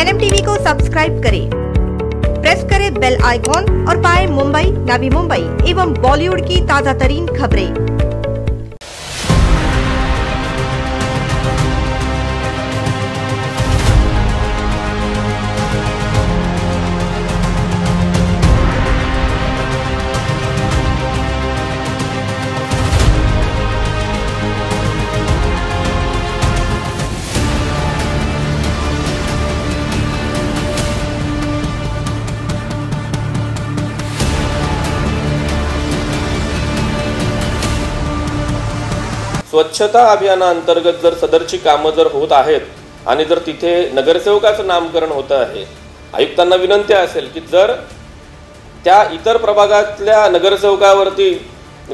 NM TV को subscribe करें। Press करें बेल आइकॉन और पाएं मुंबई नवी मुंबई एवं बॉलीवुड की ताजा तरीन खबरें। स्वच्छता अभियानाअंतर्गत जर सदरची कामं जर होत आहेत आणि जर तिथे नगरसेवकाचं नामकरण होतं आहे आयुक्तांना विनंती असेल की जर त्या इतर प्रभागातल्या नगरसेवकावरती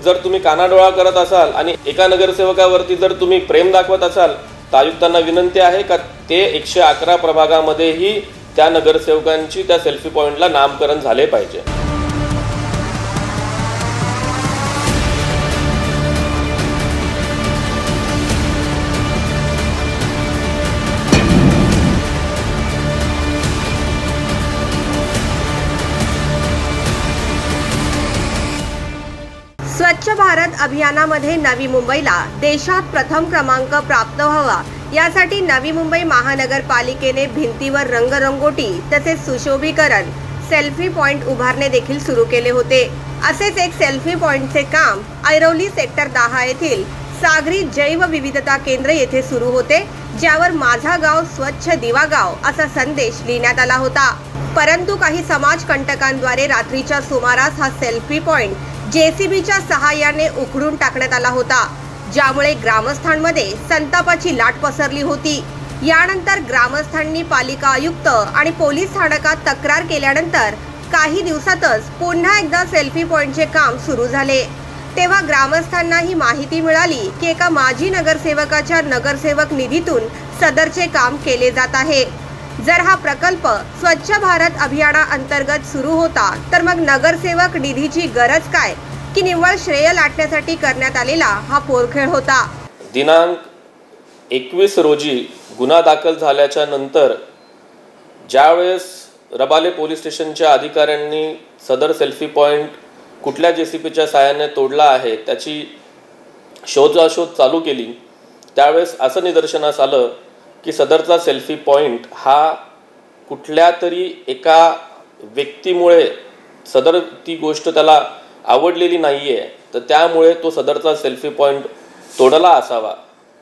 जर तुम्ही कानाडोळा करत असाल आणि एका नगरसेवकावरती जर तुम्ही प्रेम दाखवत असाल तर आयुक्तांना विनंती आहे का ते एकशे अकरा प्रभागामध्येही त्या नगरसेवकांची त्या सेल्फी पॉईंटला नामकरण झाले पाहिजे. स्वच्छ भारत अभियानामध्ये नवी मुंबईला देशात प्रथम क्रमांक प्राप्त व्हावा. यासाठी नवी मुंबई महानगरपालिकेने भिंतीवर रंगरंगोटी तसेच सुशोभीकरण सेल्फी पॉइंट उभारणे देखील सुरू केले होते. असेच एक सेल्फी पॉइंटचे काम ऐरोली सेक्टर दहा येथील सागरी जैव विविधता केंद्र येथे सुरू होते ज्यावर माझा गाव स्वच्छ दिवा गाव असा संदेश लिहिण्यात आला होता. परंतु काही समाज कंटकांद्वारे रात्रीच्या सुमारास हा सेल्फी पॉइंट जेसीबीच्या सहाय्याने उखडून टाकण्यात आला होता ज्यामुळे ग्रामस्थांमध्ये संतापाची लाट पसरली होती. यानंतर ग्रामस्थांनी पालिका आयुक्त आणि पोलीस स्थानकात तक्रार केल्यानंतर काही दिवसातच पुन्हा एकदा सेल्फी पॉइंटचे काम सुरू झाले. तेव्हा ग्रामस्थांना ही माहिती मिळाली की एका माजी नगरसेवकाच्या नगरसेवक निधीतून सदरचे काम केले जात आहे. जर हा प्रकल्प स्वच्छ भारत अभियाना अंतर्गत सुरू होता तर मग नगरसेवक निधीची गरज काय? की निव्वळ श्रेय लाटण्यासाठी करण्यात आलेला हा पोरखेळ होता. दिनांक एकवीस रोजी गुन्हा दाखल झाल्याच्यानंतर ज्यावेळेस रबाले पोलीस स्टेशनच्या अधिकाऱ्यांनी सदर सेल्फी पॉईंट कुठल्या जे सी पीच्या सहाय्याने तोडला आहे त्याची शोधाशोध चालू केली त्यावेळेस असं निदर्शनास आलं की सदरचा सेल्फी पॉईंट हा कुठल्या तरी एका व्यक्तीमुळे सदर ती गोष्ट त्याला आवडलेली नाही आहे तर त्यामुळे तो सदरचा सेल्फी पॉईंट तोडला असावा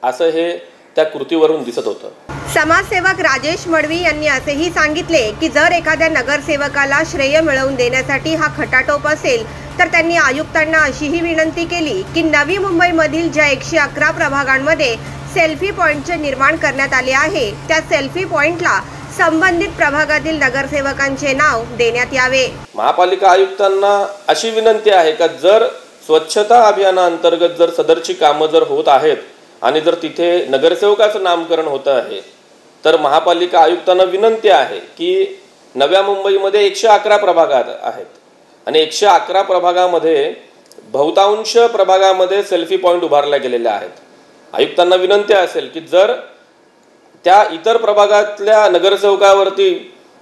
असं हे त्या कृतीवरून दिसत होतं. समाजसेवक राजेश मडवी यांनी असेही सांगितले की जर एखाद्या नगरसेवकाला श्रेय मिळवून देण्यासाठी हा खटाटोप असेल तर त्यांनी आयुक्तांना अशीही विनंती केली की नवी मुंबईमधील ज्या एकशे अकरा प्रभागांमध्ये सेल्फी पॉईंटचे निर्माण करण्यात आले आहे. त्या सेल्फी पॉईंटला संबंधित प्रभागातील नगरसेवकांचे नाव देण्यात यावे. महापालिका आयुक्तांना अशी विनंती आहे का जर स्वच्छता अभियानाअंतर्गत जर सदरची कामं जर होत आहेत आणि जर तिथे नगरसेवकाचं नामकरण होतं आहे तर महापालिका आयुक्तांना विनंती आहे की नव्या मुंबईमध्ये एकशे अकरा प्रभागात आहेत. आणि एकशे अकरा प्रभागामध्ये बहुतांश प्रभागामध्ये सेल्फी पॉईंट उभारल्या गेलेल्या आहेत. आयुक्तांना विनंती असेल की जर त्या इतर प्रभागातल्या नगरसेवकावरती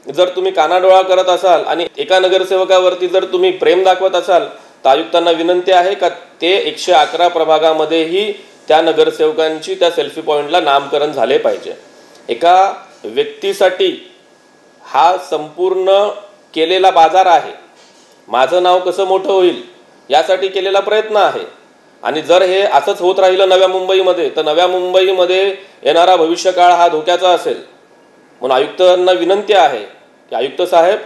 जर तुम्ही कानाडोळा करत असाल आणि एका नगरसेवकावरती जर तुम्ही प्रेम दाखवत असाल तर आयुक्तांना विनंती आहे का ते एकशे अकरा प्रभागामध्येही त्या नगरसेवकांची त्या सेल्फी पॉईंटला नामकरण झाले पाहिजे. एका व्यक्तीसाठी हा संपूर्ण केलेला बाजार आहे. माझं नाव कसं मोठं होईल यासाठी केलेला प्रयत्न आहे. आणि जर हे असंच होत राहिलं नव्या मुंबईमध्ये तर नव्या मुंबईमध्ये येणारा भविष्यकाळ हा धोक्याचा असेल. म्हणून आयुक्तांना विनंती आहे की आयुक्त साहेब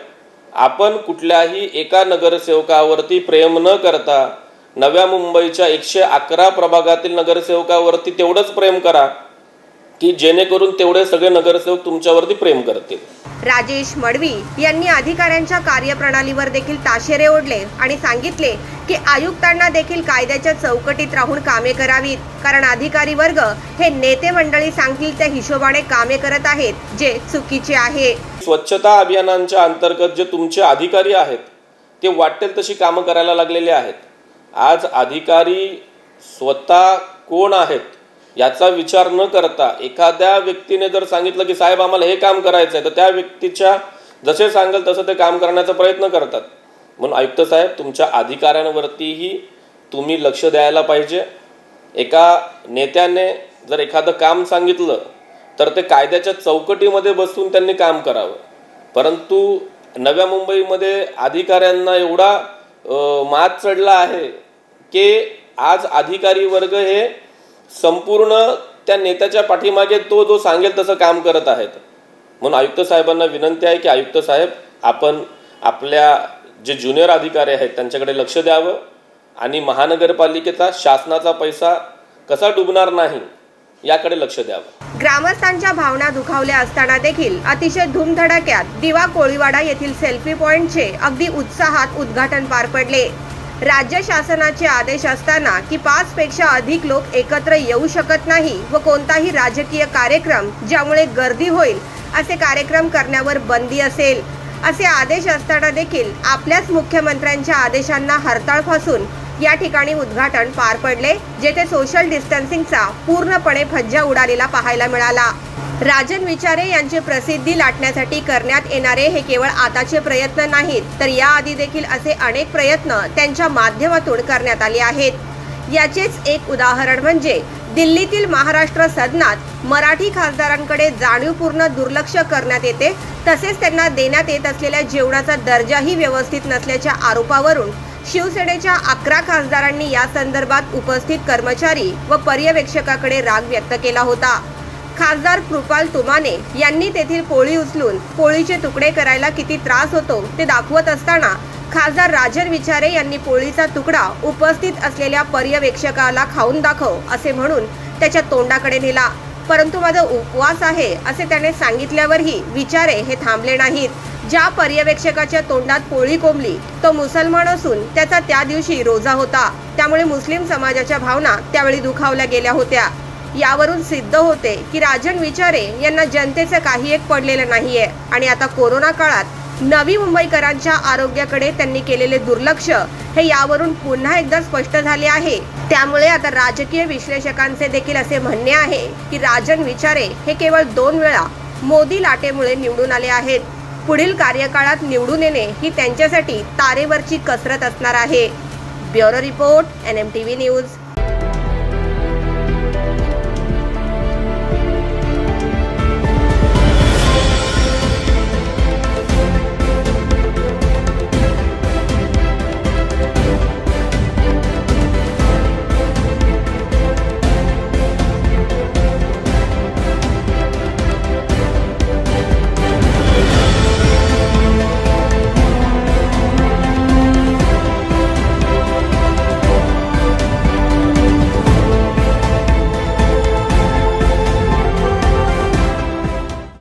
आपण कुठल्याही एका नगरसेवकावरती प्रेम न करता नव्या मुंबईच्या एकशे अकरा प्रभागातील नगरसेवकावरती तेवढंच प्रेम करा की जेणेकरून तेवढे सगळे नगरसेवक तुमच्यावरती प्रेम करतील. राजेश मडवी यांनी अधिकाऱ्यांच्या कार्यप्रणालीवर देखील ताशेरे ओढले आणि सांगितले की आयुक्तांना देखील कायद्याच्या चौकटीत राहून कामे करावीत. कारण अधिकारी वर्ग हे नेते मंडळी सांगतील त्या हिशोबाने कामे करत आहेत जे चुकीचे आहे. स्वच्छता अभियानांच्या अंतर्गत जे तुमचे अधिकारी आहेत ते वाटेल तशी कामं करायला लागलेले आहेत. आज अधिकारी स्वतः कोण आहेत याचा विचार न करता एखाद्या व्यक्तीने जर सांगितलं की साहेब आम्हाला हे काम करायचं आहे तर त्या व्यक्तीच्या जसे सांगेल तसं ते काम करण्याचा प्रयत्न करतात. म्हणून आयुक्त साहेब तुमच्या अधिकाऱ्यांवरतीही तुम्ही लक्ष द्यायला पाहिजे. एका नेत्याने जर एखादं काम सांगितलं तर ते कायद्याच्या चौकटीमध्ये बसून त्यांनी काम करावं. परंतु नव्या मुंबईमध्ये अधिकाऱ्यांना एवढा मात चढला आहे की आज अधिकारी वर्ग हे संपूर्ण त्या नेत्याच्या पाठीमागे तो जो सांगेल तसं काम करत आहेत. म्हणून आयुक्त साहेबांना विनंती आहे की आयुक्त साहेब आपण आपल्या जे ज्युनियर अधिकारी आहेत त्यांच्याकडे लक्ष द्यावं आणि महानगरपालिकेचा शासनाचा पैसा कसा डुबणार नाही याकडे लक्ष द्यावं. ग्रामस्थांच्या भावना दुखावल्या असताना देखील अतिशय धूमधडाक्यात दिवा कोळीवाडा येथील सेल्फी पॉइंटचे अगदी उत्साहात उद्घाटन पार पडले. राज्य शासनाचे आदेश असताना की पाच पेक्षा अधिक लोक एकत्र येऊ शकत नाही व कोणताही राजकीय कार्यक्रम ज्यामुळे गर्दी होईल असे कार्यक्रम करण्यावर बंदी असेल. असे आदेश असताना देखील आपल्याच मुख्यमंत्र्यांच्या आदेशांना हरताळ फासून या ठिकाणी उद्घाटन पार पडले जेथे सोशल डिस्टन्सिंगचा पूर्णपणे फज्जा उडालेला पाहायला मिळाला. राजन विचारे यांची प्रसिद्धी लाटण्यासाठी करण्यात येणारे हे केवळ आताचे प्रयत्न नाहीत तर याआधी देखील असे अनेक प्रयत्न त्यांच्या माध्यमातून करण्यात आले आहेत. याचेच एक उदाहरण म्हणजे दिल्लीतील महाराष्ट्र सदनात मराठी खासदारांकडे जाणीवपूर्ण दुर्लक्ष करण्यात येते. तसेच त्यांना देण्यात येत असलेल्या जेवणाचा दर्जाही व्यवस्थित नसल्याच्या आरोपावरून शिवसेनेच्या अकरा खासदारांनी या संदर्भात उपस्थित कर्मचारी व पर्यवेक्षकाकडे राग व्यक्त केला होता. खासदार कृपाल तुमाने यांनी तेथील पोळी उचलून पोळीचे तुकडे करायला किती त्रास होतो ते दाखवत असताना खासदार राजन विचारे यांनी पोळीचा तुकडा उपस्थित असलेल्या पर्यवेक्षकाला खाऊन दाखव असे म्हणून त्याच्या तोंडाकडे नेला. परंतु माझा उपवास आहे असे त्याने सांगितल्यावरही विचारे हे थांबले नाहीत. ज्या पर्यवेक्षकाच्या तोंडात पोळी कोंबली तो मुसलमान असून त्याचा त्या दिवशी रोजा होता. त्यामुळे मुस्लिम समाजाच्या भावना त्यावेळी दुखावल्या गेल्या होत्या. यावरून सिद्ध होते की राजन विचारे यांना जनतेचं काही एक पडलेलं नाहीये. आणि आता कोरोना काळात नवी मुंबईकरांच्या आरोग्याकडे त्यांनी केलेले दुर्लक्ष हे यावरून पुन्हा एकदा स्पष्ट झाले आहे. त्यामुळे आता राजकीय विश्लेषकांचे देखील असे म्हणणे आहे की राजन विचारे हे केवळ दोन वेळा मोदी लाटेमुळे निवडून आले आहेत. पुढील कार्यकाळात निवडून येणे ही त्यांच्यासाठी तारेवरची कसरत असणार आहे. Bureau report N M T V news.